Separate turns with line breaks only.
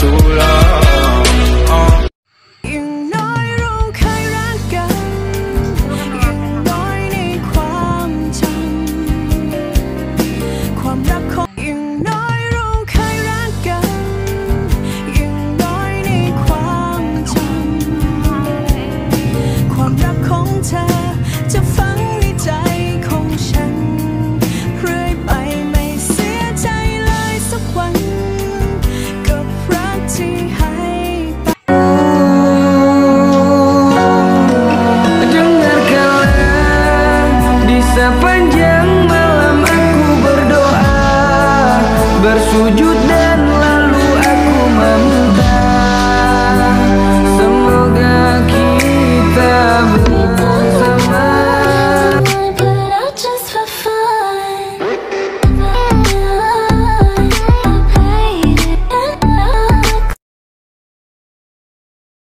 too long uh.
ของเธอ
sepanjang